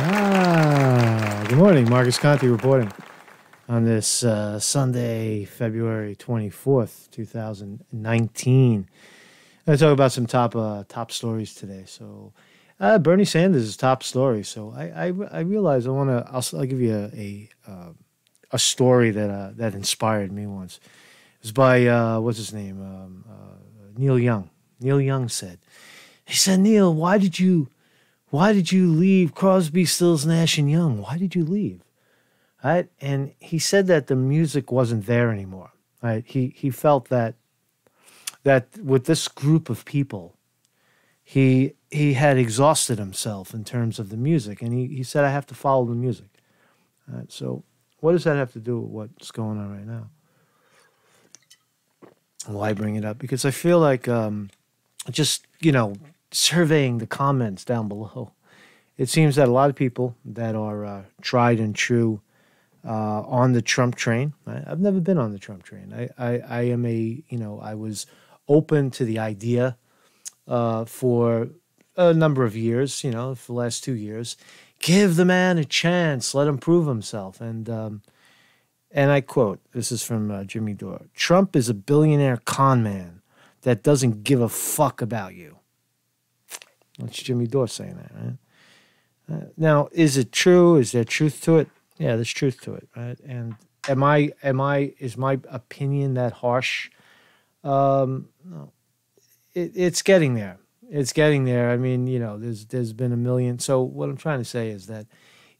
Ah, good morning. Marcus Conte reporting on this uh, Sunday, February 24th, 2019. I'm going to talk about some top uh, top stories today. So, uh, Bernie Sanders is top story. So, I I, I realize I want to. I'll, I'll give you a a, uh, a story that uh, that inspired me once. It was by uh, what's his name, um, uh, Neil Young. Neil Young said, he said, Neil, why did you why did you leave Crosby, Stills, Nash and Young? Why did you leave? Right? And he said that the music wasn't there anymore. Right? He he felt that that with this group of people, he he had exhausted himself in terms of the music, and he, he said, "I have to follow the music." Right? So, what does that have to do with what's going on right now? Why bring it up? Because I feel like um, just you know surveying the comments down below, it seems that a lot of people that are uh, tried and true uh, on the Trump train. I, have never been on the Trump train. I, I, I, am a, you know, I was open to the idea uh, for a number of years, you know, for the last two years. Give the man a chance, let him prove himself. And, um, and I quote this is from uh, Jimmy Dore Trump is a billionaire con man that doesn't give a fuck about you. That's Jimmy Dore saying that, right? Uh, now, is it true? Is there truth to it? Yeah, there's truth to it, right? And am I am I is my opinion that harsh? Um, no, it, it's getting there. It's getting there. I mean, you know, there's there's been a million. So what I'm trying to say is that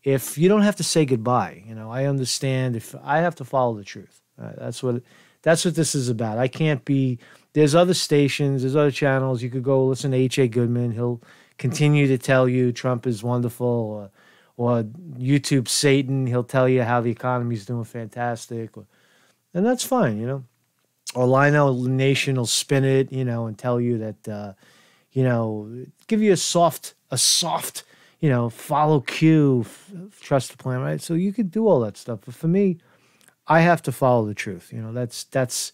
if you don't have to say goodbye, you know, I understand if I have to follow the truth. Right? That's what that's what this is about. I can't be there's other stations, there's other channels. You could go listen to H.A. Goodman. He'll continue to tell you Trump is wonderful, or, or YouTube Satan. He'll tell you how the economy is doing fantastic, or, and that's fine, you know. Or Lionel Nation will spin it, you know, and tell you that, uh, you know, give you a soft, a soft, you know, follow Q, trust the plan, right? So you could do all that stuff, but for me, I have to follow the truth. You know, that's that's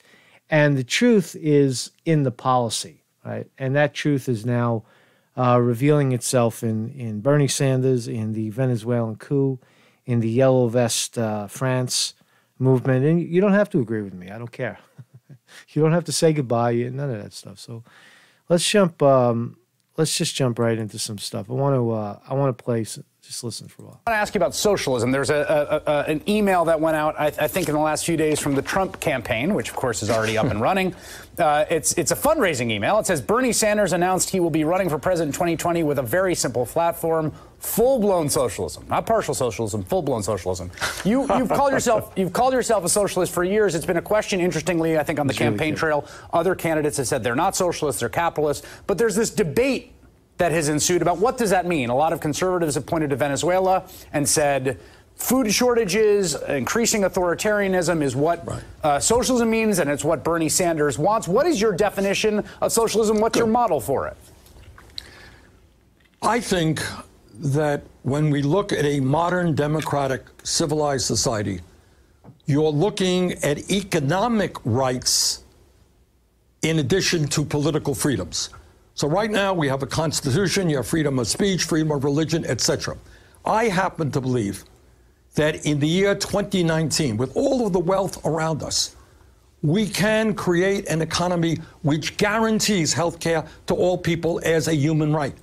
and the truth is in the policy, right? And that truth is now uh, revealing itself in, in Bernie Sanders, in the Venezuelan coup, in the Yellow Vest uh, France movement. And you don't have to agree with me. I don't care. you don't have to say goodbye. None of that stuff. So let's jump. Um, let's just jump right into some stuff. I want to. Uh, I want to play just listen for a while. I want to ask you about socialism. There's a, a, a an email that went out, I, I, think, in the last few days from the Trump campaign, which of course is already up and running. Uh, it's it's a fundraising email. It says Bernie Sanders announced he will be running for president in 2020 with a very simple platform: full-blown socialism, not partial socialism, full-blown socialism. You you've called yourself you've called yourself a socialist for years. It's been a question, interestingly, I think, on the it's campaign really trail. Other candidates have said they're not socialists, they're capitalists. But there's this debate that has ensued about what does that mean. A lot of conservatives have pointed to Venezuela and said food shortages, increasing authoritarianism is what right. uh, socialism means, and it's what Bernie Sanders wants. What is your definition of socialism? What's Good. your model for it? I think that when we look at a modern, democratic, civilized society, you're looking at economic rights in addition to political freedoms. So right now we have a constitution, you have freedom of speech, freedom of religion, etc. I happen to believe that in the year 2019, with all of the wealth around us, we can create an economy which guarantees health care to all people as a human right.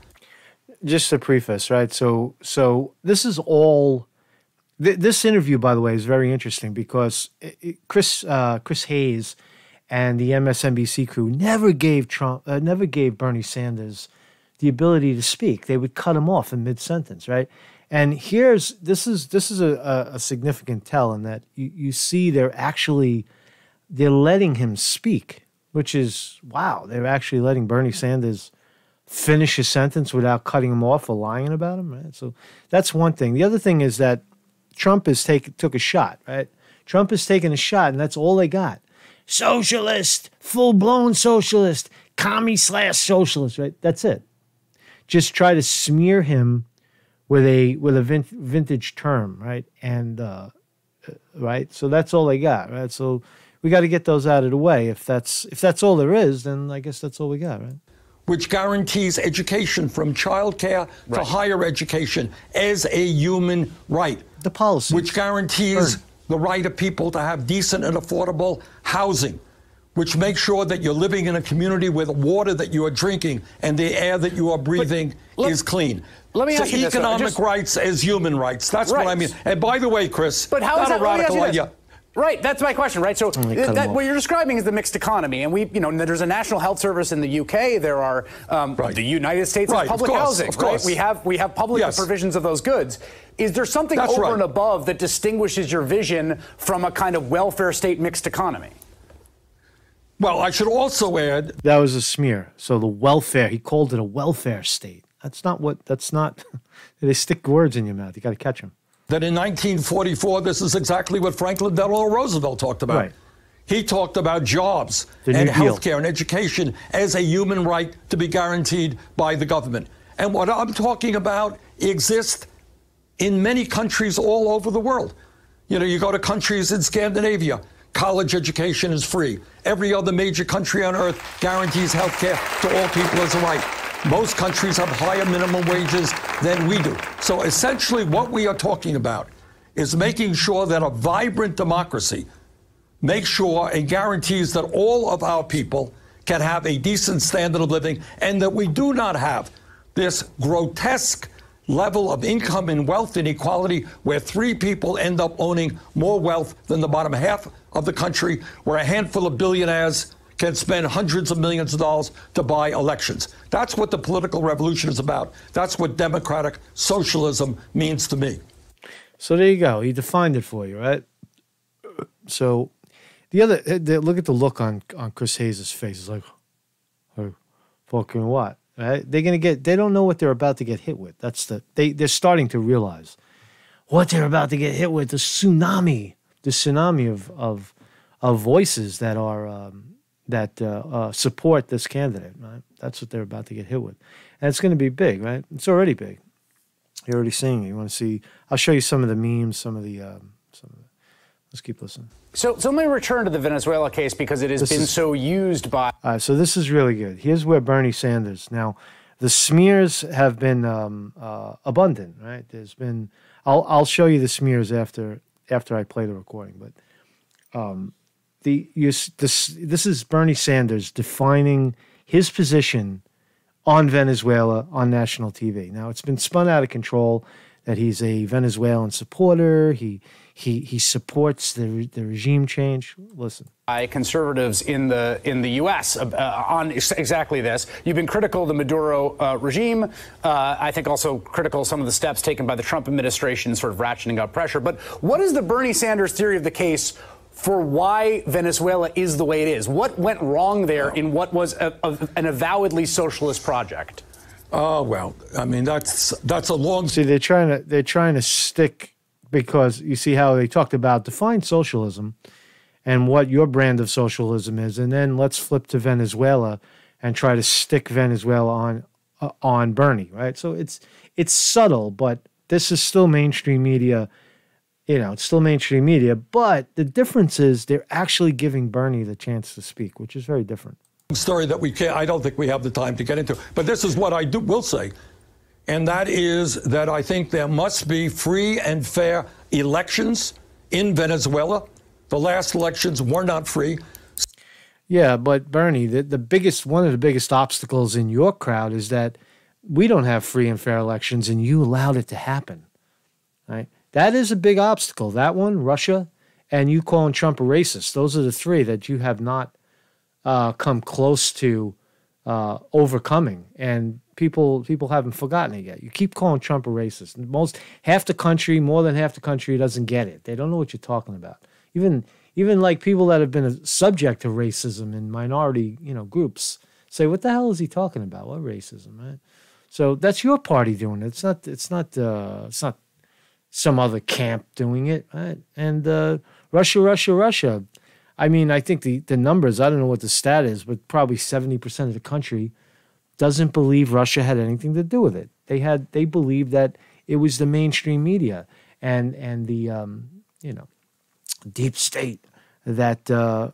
Just a preface, right? So, so this is all. Th- this interview, by the way, is very interesting because it, Chris uh, Chris Hayes and the MSNBC crew never gave Trump, uh, never gave Bernie Sanders the ability to speak. They would cut him off in mid sentence, right? And here's this is this is a, a, significant tell in that you, you see they're actually they're letting him speak, which is wow. They're actually letting Bernie Sanders finish his sentence without cutting him off or lying about him, right? So that's one thing. The other thing is that Trump has taken took a shot, right? Trump has taken a shot, and that's all they got socialist, full blown socialist, commie slash socialist, right? That's it. Just try to smear him with a with a vin- vintage term, right? And uh, uh, right, so that's all they got, right? So we got to get those out of the way. If that's if that's all there is, then I guess that's all we got, right? which guarantees education from childcare right. to higher education as a human right. The policy. Which guarantees Burn. The right of people to have decent and affordable housing which makes sure that you're living in a community where the water that you are drinking and the air that you are breathing let, is clean. Let me so ask you economic this, just, rights as human rights. That's right. what I mean. And by the way, Chris, but how is that, radical idea. Right, that's my question, right? So that, what you're describing is the mixed economy, and we, you know, there's a national health service in the UK. There are um, right. the United States right, public course, housing, right? We have we have public yes. provisions of those goods. Is there something that's over right. and above that distinguishes your vision from a kind of welfare state mixed economy? Well, I should also add that was a smear. So the welfare, he called it a welfare state. That's not what. That's not. they stick words in your mouth. You got to catch them. That in 1944, this is exactly what Franklin Delano Roosevelt talked about. Right. He talked about jobs the and health care and education as a human right to be guaranteed by the government. And what I'm talking about exists in many countries all over the world. You know, you go to countries in Scandinavia, College education is free. Every other major country on earth guarantees health care to all people as a right. Most countries have higher minimum wages than we do. So essentially, what we are talking about is making sure that a vibrant democracy makes sure and guarantees that all of our people can have a decent standard of living and that we do not have this grotesque level of income and wealth inequality where three people end up owning more wealth than the bottom half of the country, where a handful of billionaires can spend hundreds of millions of dollars to buy elections. That's what the political revolution is about. That's what democratic socialism means to me. So there you go. He defined it for you, right? So the other, the, look at the look on on Chris Hayes' face. It's like, oh, fucking what? Right? They're gonna get. They don't know what they're about to get hit with. That's the. They they're starting to realize what they're about to get hit with. The tsunami. The tsunami of of of voices that are um, that uh, uh, support this candidate. Right. That's what they're about to get hit with, and it's going to be big. Right. It's already big. You're already seeing it. You want to see? I'll show you some of the memes. Some of the. Um, some of the let's keep listening. So, so let me return to the Venezuela case because it has this been is, so used by. Uh, so this is really good. Here's where Bernie Sanders now. The smears have been um, uh, abundant, right? There's been. I'll I'll show you the smears after after I play the recording, but um, the you, this this is Bernie Sanders defining his position on Venezuela on national TV. Now it's been spun out of control that he's a Venezuelan supporter. He he he supports the the regime change. Listen, by conservatives in the in the U.S. Uh, on exactly this. You've been critical of the Maduro uh, regime. Uh, I think also critical of some of the steps taken by the Trump administration, sort of ratcheting up pressure. But what is the Bernie Sanders theory of the case? For why Venezuela is the way it is? What went wrong there in what was a, a, an avowedly socialist project? Oh well, I mean that's that's a long. See, they're trying to they're trying to stick because you see how they talked about define socialism and what your brand of socialism is, and then let's flip to Venezuela and try to stick Venezuela on uh, on Bernie, right? So it's it's subtle, but this is still mainstream media. You know, it's still mainstream media, but the difference is they're actually giving Bernie the chance to speak, which is very different. Story that we can't. I don't think we have the time to get into, but this is what I do will say and that is that I think there must be free and fair elections in Venezuela. The last elections were not free. Yeah, but Bernie, the, the biggest one of the biggest obstacles in your crowd is that we don't have free and fair elections and you allowed it to happen. Right? That is a big obstacle. That one, Russia, and you calling Trump a racist. Those are the three that you have not uh, come close to uh, overcoming. And people people haven't forgotten it yet. You keep calling Trump a racist. Most half the country, more than half the country, doesn't get it. They don't know what you're talking about. Even even like people that have been a subject to racism in minority you know groups say, "What the hell is he talking about? What racism, right?" So that's your party doing it. It's not. It's not. Uh, it's not some other camp doing it, right? And uh, Russia, Russia, Russia. I mean, I think the the numbers. I don't know what the stat is, but probably seventy percent of the country doesn't believe Russia had anything to do with it. They had they believed that it was the mainstream media and and the um, you know deep state that uh,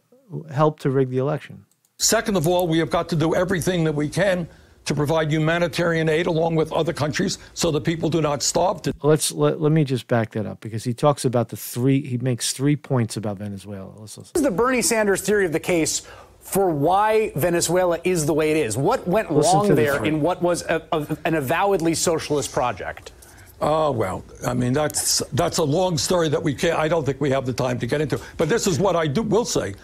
helped to rig the election. Second of all, we have got to do everything that we can to provide humanitarian aid along with other countries so that people do not starve to Let's let, let me just back that up because he talks about the three. He makes three points about Venezuela. Let's listen. This is the Bernie Sanders theory of the case for why Venezuela is the way it is. What went Listen wrong to the there in what was a, a, an avowedly socialist project? Oh well, I mean that's that's a long story that we can't. I don't think we have the time to get into. But this is what I do will say,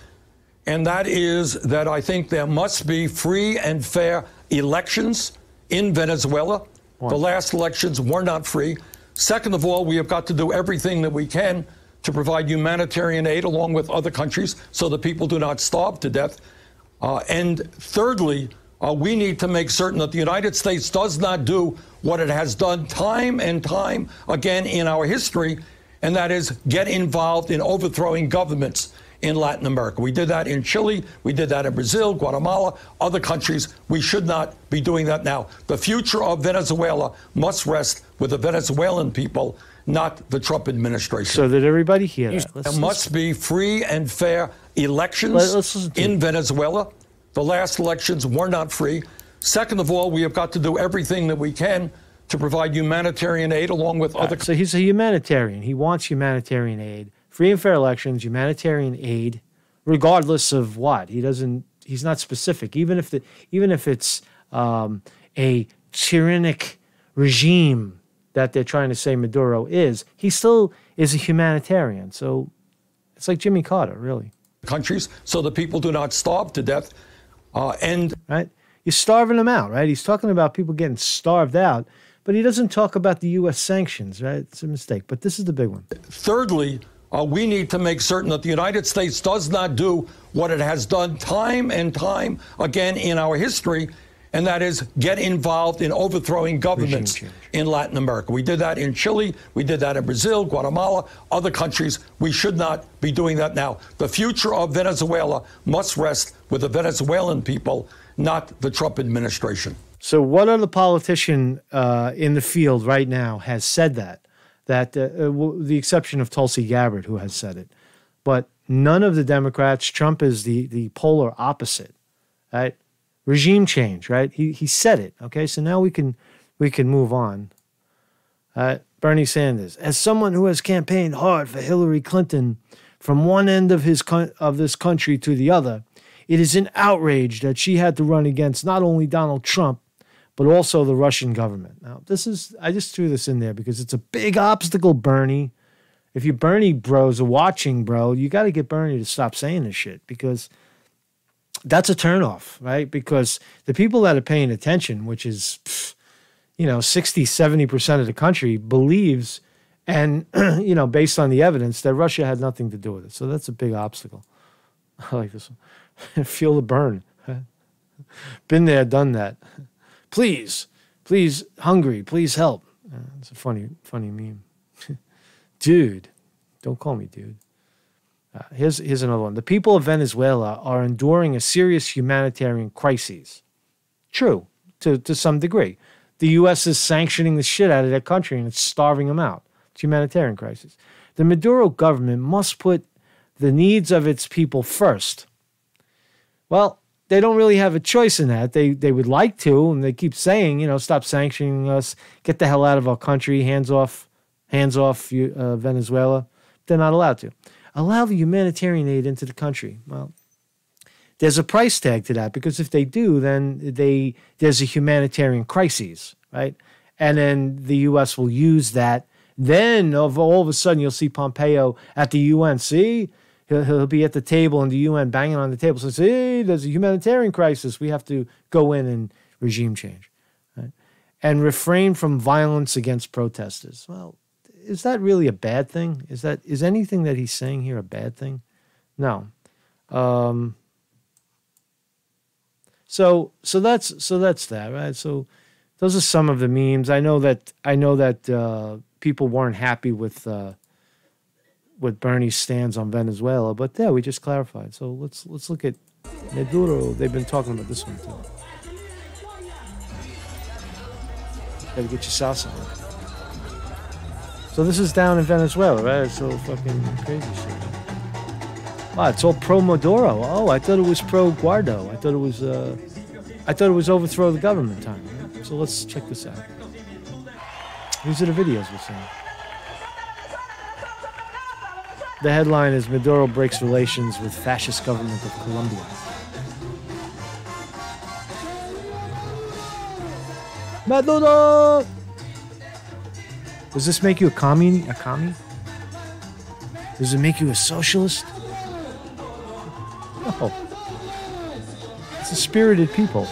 and that is that I think there must be free and fair elections in Venezuela. The last elections were not free. Second of all, we have got to do everything that we can to provide humanitarian aid along with other countries so that people do not starve to death. Uh, and thirdly, uh, we need to make certain that the United States does not do what it has done time and time again in our history, and that is get involved in overthrowing governments in Latin America. We did that in Chile, we did that in Brazil, Guatemala, other countries. We should not be doing that now. The future of Venezuela must rest with the Venezuelan people, not the Trump administration. So that everybody hear that? Let's- There must be free and fair elections Let- let's listen to in it. Venezuela. The last elections were not free. Second of all, we have got to do everything that we can to provide humanitarian aid along with other So he's a humanitarian. He wants humanitarian aid, free and fair elections, humanitarian aid, regardless of what. He doesn't. He's not specific. Even if the even if it's um, a tyrannic regime that they're trying to say Maduro is, he still is a humanitarian. So it's like Jimmy Carter, really. countries so the people do not starve to death. Uh, and right? You're starving them out, right? He's talking about people getting starved out, but he doesn't talk about the U.S. sanctions, right? It's a mistake. But this is the big one. thirdly, uh, we need to make certain that the United States does not do what it has done time and time again in our history, and that is get involved in overthrowing governments in Latin America. We did that in Chile, we did that in Brazil, Guatemala, other countries. We should not be doing that now. The future of Venezuela must rest with the Venezuelan people, not the Trump administration. So, what other politician uh, in the field right now has said that? That, uh, uh, w- the exception of Tulsi Gabbard, who has said it, but none of the Democrats. Trump is the the polar opposite, right? Regime change, right? He he said it. Okay, so now we can we can move on. Uh, Bernie Sanders, as someone who has campaigned hard for Hillary Clinton from one end of his of this country to the other, it is an outrage that she had to run against not only Donald Trump but also the Russian government. Now, this is I just threw this in there because it's a big obstacle, Bernie. If you Bernie bros are watching, bro, you got to get Bernie to stop saying this shit because that's a turnoff, right? Because the people that are paying attention, which is, you know, 60, 70% of the country believes, and, you know, based on the evidence, that Russia had nothing to do with it. So that's a big obstacle. I like this one. Feel the burn. Been there, done that. Please, please, hungry, please help. Uh, it's a funny, funny meme. dude, don't call me dude. Uh, here's here's another one. The people of Venezuela are enduring a serious humanitarian crisis. True, to to some degree. The U.S. is sanctioning the shit out of their country and it's starving them out. It's a humanitarian crisis. The Maduro government must put the needs of its people first. Well, they don't really have a choice in that. They they would like to, and they keep saying, you know, stop sanctioning us, get the hell out of our country, hands off, hands off uh, Venezuela. They're not allowed to allow the humanitarian aid into the country. Well, there's a price tag to that because if they do, then they there's a humanitarian crisis, right? And then the U.S. will use that. Then of all of a sudden you'll see Pompeo at the UN. See, he'll, he'll be at the table in the UN banging on the table. So hey, there's a humanitarian crisis. We have to go in and regime change? And refrain from violence against protesters. Well, is that really a bad thing? Is that is anything that he's saying here a bad thing? No. Um, so so that's so that's that right. So those are some of the memes. I know that I know that uh, people weren't happy with uh, with Bernie's stands on Venezuela, but yeah, we just clarified. So let's let's look at Maduro. They've been talking about this one too. Gotta get your salsa. So this is down in Venezuela, right? It's all fucking crazy shit. Wow, it's all pro Maduro. Oh, I thought it was pro Guardo. I thought it was. Uh, I thought it was overthrow the government time. Right? So let's check this out. These are the videos we're seeing. The headline is Maduro breaks relations with fascist government of Colombia. Maduro! Does this make you a commie? A commie? Does it make you a socialist? No. It's a spirited people.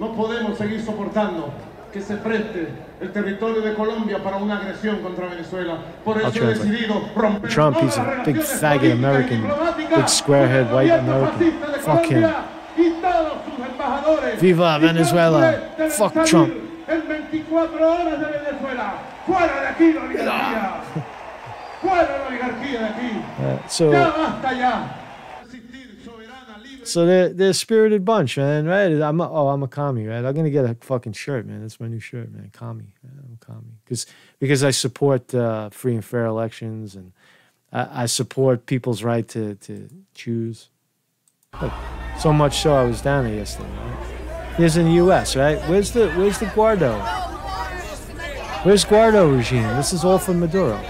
No podemos seguir soportando que se preste el territorio de Colombia para una agresión contra Venezuela. Por eso he decidido romper Trump, he's a big faggot American, big squarehead white con el gobierno American. Fuck him. Colombia Y todos sus embajadores. Viva Venezuela. Fuck Trump. En 24 horas de Venezuela. Fuera de aquí la oligarquía. Fuera la oligarquía de aquí. So, Ya basta ya. So they're they're a spirited bunch, man. Right? I'm a, oh, I'm a commie, right? I'm gonna get a fucking shirt, man. That's my new shirt, man. Commie, I'm a commie, because because I support uh, free and fair elections, and I, I support people's right to to choose. Look, so much so, I was down there yesterday. Right? Here's in the U.S., right? Where's the Where's the Guardo? Where's Guardo regime? This is all from Maduro.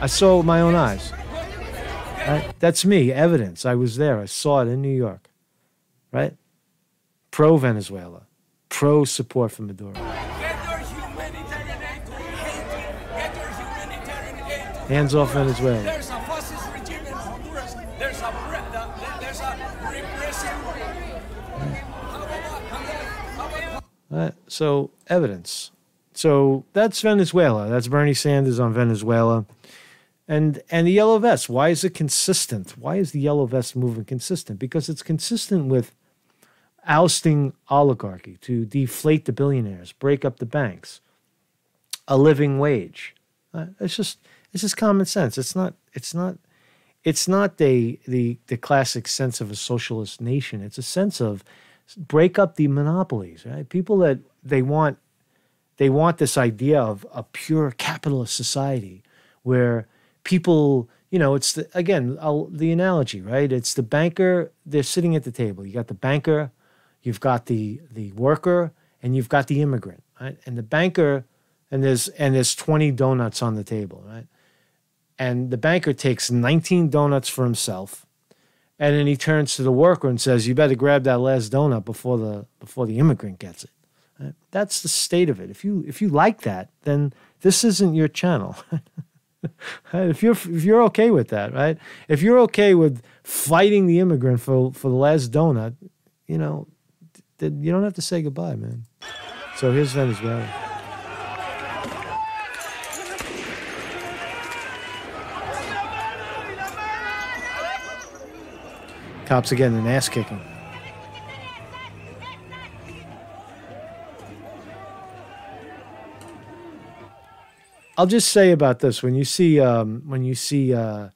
I saw it with my own eyes. Right? That's me, evidence. I was there. I saw it in New York. Right? Pro Venezuela, pro support for Maduro. Get your humanitarian aid to Haiti. Get your humanitarian aid to Hands off Venezuela. There's a fascist regime in Honduras. There's a there's a repressive. Right? So, evidence. So, that's Venezuela. That's Bernie Sanders on Venezuela. And and the yellow vest, why is it consistent? Why is the yellow vest movement consistent? Because it's consistent with ousting oligarchy to deflate the billionaires, break up the banks, a living wage. Uh, it's just it's just common sense. It's not it's not it's not the the the classic sense of a socialist nation. It's a sense of break up the monopolies, right? People that they want they want this idea of a pure capitalist society where people, you know, it's the, again I'll, the analogy, right? It's the banker. They're sitting at the table. You got the banker, you've got the the worker, and you've got the immigrant, right? And the banker, and there's and there's twenty donuts on the table, right? And the banker takes nineteen donuts for himself, and then he turns to the worker and says, "You better grab that last donut before the before the immigrant gets it." Right? That's the state of it. If you if you like that, then this isn't your channel. If you're if you're okay with that, right? If you're okay with fighting the immigrant for for the last donut, you know, then you don't have to say goodbye, man. So here's Venezuela. Cops getting an ass kicking. I'll just say about this: when you see um, when you see uh,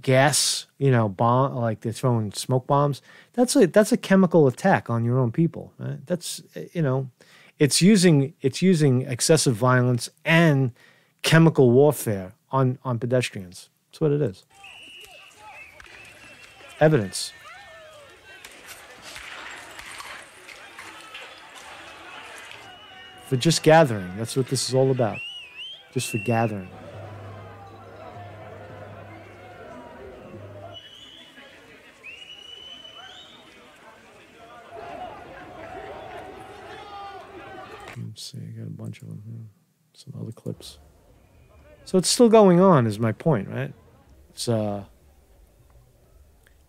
gas, you know, bomb like they're throwing smoke bombs. That's a that's a chemical attack on your own people. Right? That's you know, it's using it's using excessive violence and chemical warfare on on pedestrians. That's what it is. Evidence. For just gathering. That's what this is all about. Just for gathering. Let's see, I got a bunch of them here. Some other clips. So it's still going on, is my point, right? It's uh,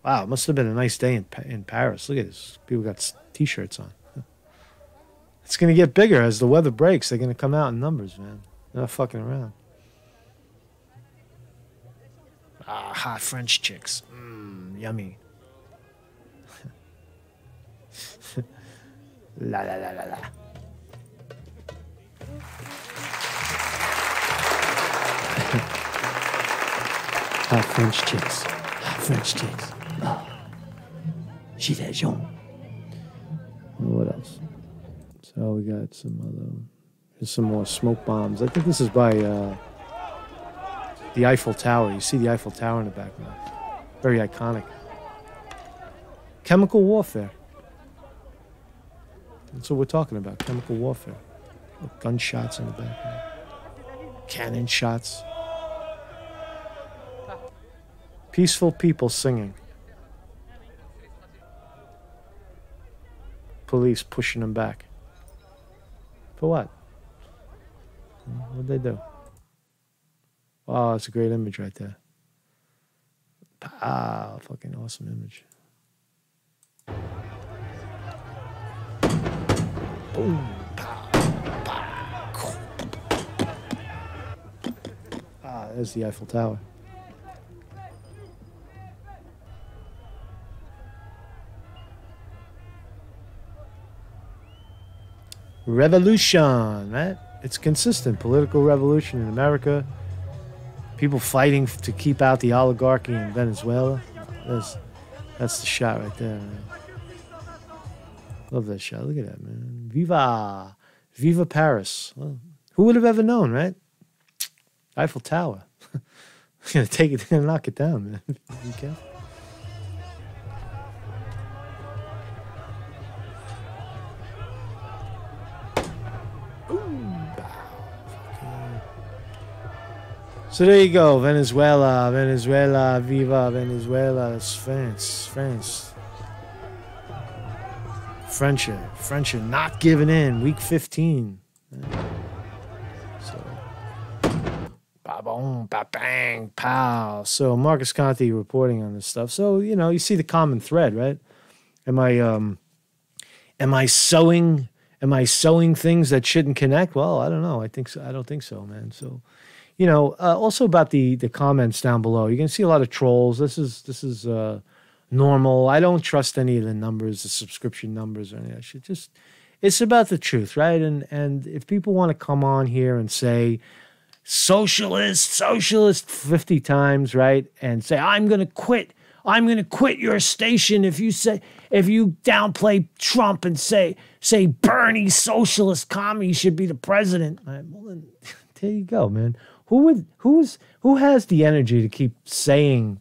wow, it must have been a nice day in in Paris. Look at this, people got t-shirts on. It's gonna get bigger as the weather breaks. They're gonna come out in numbers, man. They're not fucking around. Ah, hot French chicks. Mmm, yummy. la la la la la. Hot French chicks. Hot French chicks. Oh. Gilets jaunes. What else? So we got some other. There's some more smoke bombs. I think this is by uh, the Eiffel Tower. You see the Eiffel Tower in the background. Very iconic. Chemical warfare. That's what we're talking about. Chemical warfare. Gunshots in the background. Cannon shots. Peaceful people singing. Police pushing them back. For what? What'd they do? Wow, that's a great image right there. Ah, fucking awesome image. Boom. Ah, there's the Eiffel Tower. Revolution, right? It's consistent. Political revolution in America. People fighting to keep out the oligarchy in Venezuela. That's, that's the shot right there. Man. Love that shot. Look at that, man. Viva! Viva Paris. Well, who would have ever known, right? Eiffel Tower. gonna take it, gonna knock it down, man. So there you go, Venezuela, Venezuela, viva Venezuela. France, France. French, are- French are not giving in. Week 15. So, ba boom, ba bang, pow. So Marcus Conte reporting on this stuff. So you know, you see the common thread, right? Am I um, am I sewing? Am I sewing things that shouldn't connect? Well, I don't know. I think so. I don't think so, man. So you know, uh, also about the the comments down below, you can see a lot of trolls. This is this is uh, normal. I don't trust any of the numbers, the subscription numbers, or any of that shit. Just it's about the truth, right? And and if people want to come on here and say socialist, socialist fifty times, right, and say I'm going to quit. I'm going to quit your station if you say if you downplay Trump and say say Bernie socialist commie should be the president. Right, well, then, there you go, man. Who would who's who has the energy to keep saying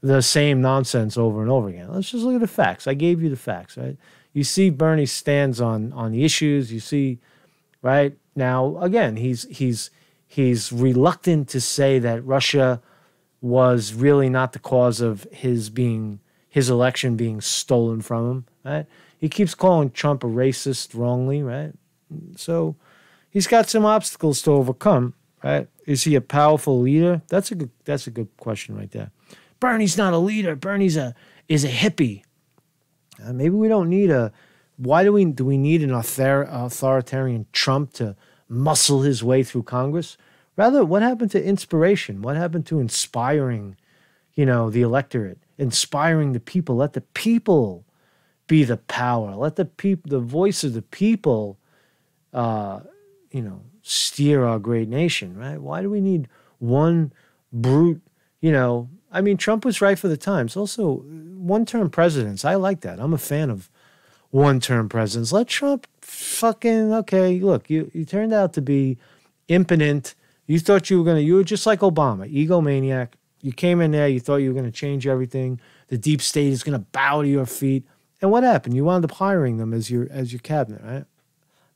the same nonsense over and over again? Let's just look at the facts. I gave you the facts, right? You see Bernie stands on on the issues. You see, right now again, he's he's he's reluctant to say that Russia was really not the cause of his being his election being stolen from him. Right? He keeps calling Trump a racist wrongly. Right? So he's got some obstacles to overcome. Right? Is he a powerful leader? That's a good. That's a good question right there. Bernie's not a leader. Bernie's a is a hippie. Uh, maybe we don't need a. Why do we do we need an author, authoritarian Trump to muscle his way through Congress? Rather, what happened to inspiration? What happened to inspiring, you know, the electorate, inspiring the people? Let the people be the power. Let the people, the voice of the people, uh, you know, steer our great nation. Right? Why do we need one brute? You know, I mean, Trump was right for the times. Also, one-term presidents. I like that. I'm a fan of one-term presidents. Let Trump fucking okay. Look, you you turned out to be impotent. You thought you were gonna. You were just like Obama, egomaniac. You came in there. You thought you were gonna change everything. The deep state is gonna bow to your feet. And what happened? You wound up hiring them as your as your cabinet, right?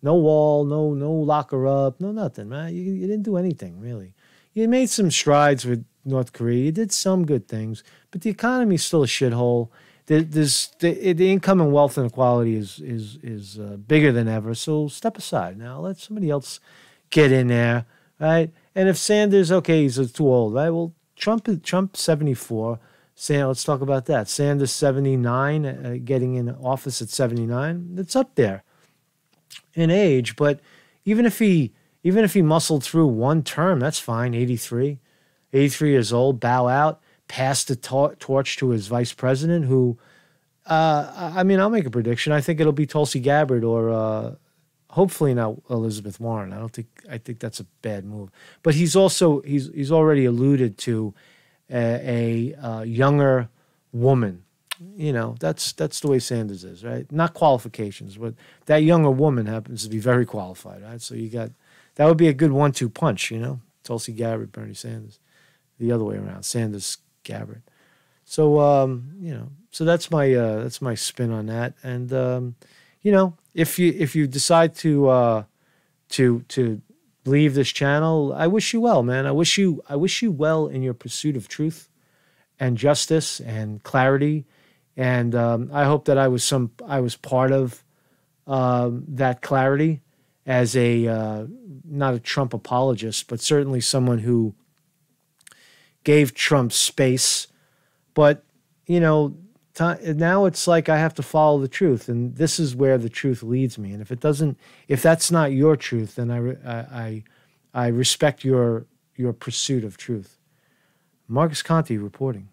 No wall, no no locker up, no nothing, man. You, you didn't do anything really. You made some strides with North Korea. You did some good things, but the economy's still a shithole. The, there's the, the income and wealth inequality is is is uh, bigger than ever. So step aside now. Let somebody else get in there, right? And if Sanders, okay, he's too old, right? Well, Trump Trump seventy four. Sand, let's talk about that. Sanders seventy nine, uh, getting in office at seventy nine. It's up there in age, but even if he even if he muscled through one term, that's fine. 83, 83 years old, bow out, pass the tor- torch to his vice president, who, uh, I mean, I'll make a prediction. I think it'll be Tulsi Gabbard or uh, hopefully not Elizabeth Warren. I don't think I think that's a bad move. But he's also he's he's already alluded to a, a, uh younger woman. You know, that's that's the way Sanders is, right? Not qualifications, but that younger woman happens to be very qualified, right? So you got that would be a good one-two punch, you know. Tulsi Gabbard, Bernie Sanders, the other way around, Sanders Gabbard. So um, you know, so that's my uh, that's my spin on that. And um, you know, if you if you decide to uh, to to leave this channel, I wish you well, man. I wish you I wish you well in your pursuit of truth and justice and clarity. And um, I hope that I was some I was part of um, that clarity as a uh, not a Trump apologist, but certainly someone who gave Trump space. But you know, now it's like I have to follow the truth, and this is where the truth leads me. And if it doesn't, if that's not your truth, then I, I I respect your your pursuit of truth. Marcus Conte reporting.